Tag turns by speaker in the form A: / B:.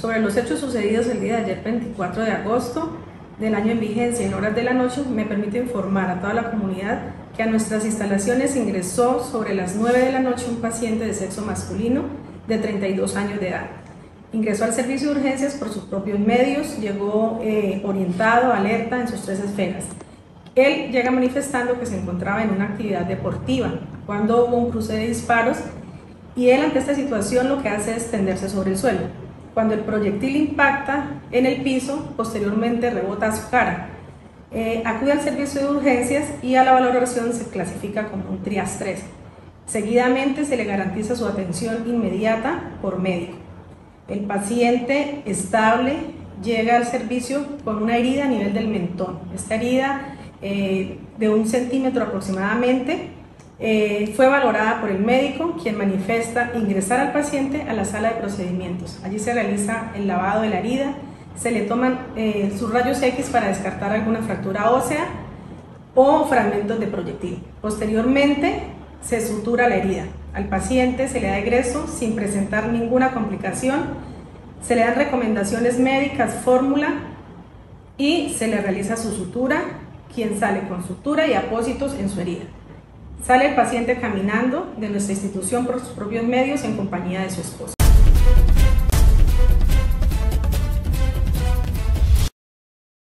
A: Sobre los hechos sucedidos el día de ayer, 24 de agosto del año en vigencia en horas de la noche, me permite informar a toda la comunidad que a nuestras instalaciones ingresó sobre las 9 de la noche un paciente de sexo masculino de 32 años de edad. Ingresó al servicio de urgencias por sus propios medios, llegó eh, orientado, alerta en sus tres esferas. Él llega manifestando que se encontraba en una actividad deportiva cuando hubo un cruce de disparos y él ante esta situación lo que hace es tenderse sobre el suelo. Cuando el proyectil impacta en el piso, posteriormente rebota a su cara. Eh, acude al servicio de urgencias y a la valoración se clasifica como un trias 3. Seguidamente se le garantiza su atención inmediata por médico. El paciente estable llega al servicio con una herida a nivel del mentón. Esta herida eh, de un centímetro aproximadamente eh, fue valorada por el médico, quien manifiesta ingresar al paciente a la sala de procedimientos. Allí se realiza el lavado de la herida, se le toman eh, sus rayos X para descartar alguna fractura ósea o fragmentos de proyectil. Posteriormente se sutura la herida. Al paciente se le da egreso sin presentar ninguna complicación, se le dan recomendaciones médicas, fórmula y se le realiza su sutura, quien sale con sutura y apósitos en su herida. Sale el paciente caminando de nuestra institución por sus propios medios en compañía de su esposa.